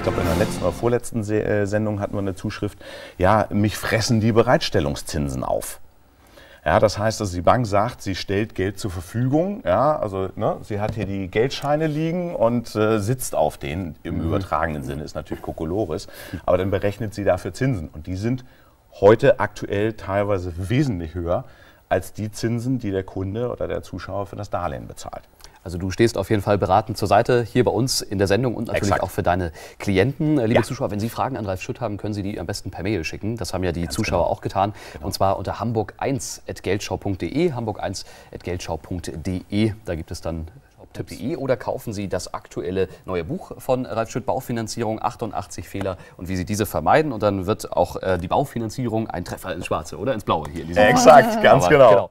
ich glaube in der letzten oder vorletzten äh, Sendung hatten wir eine Zuschrift, ja, mich fressen die Bereitstellungszinsen auf. Ja, das heißt, also die Bank sagt, sie stellt Geld zur Verfügung. Ja, also ne, sie hat hier die Geldscheine liegen und äh, sitzt auf denen. Im mhm. übertragenen Sinne ist natürlich Kokolores. Aber dann berechnet sie dafür Zinsen. Und die sind heute aktuell teilweise wesentlich höher als die Zinsen, die der Kunde oder der Zuschauer für das Darlehen bezahlt. Also du stehst auf jeden Fall beratend zur Seite hier bei uns in der Sendung und natürlich Exakt. auch für deine Klienten. Äh, liebe ja. Zuschauer, wenn Sie Fragen an Ralf Schütt haben, können Sie die am besten per Mail schicken. Das haben ja die Ganz Zuschauer genau. auch getan. Genau. Und zwar unter hamburg1.geldschau.de, hamburg1.geldschau.de. Da gibt es dann Tipps.de oder kaufen Sie das aktuelle neue Buch von Ralf Schütt, Baufinanzierung, 88 Fehler und wie Sie diese vermeiden. Und dann wird auch äh, die Baufinanzierung ein Treffer ins Schwarze oder ins Blaue hier. In Exakt, ganz genau. genau.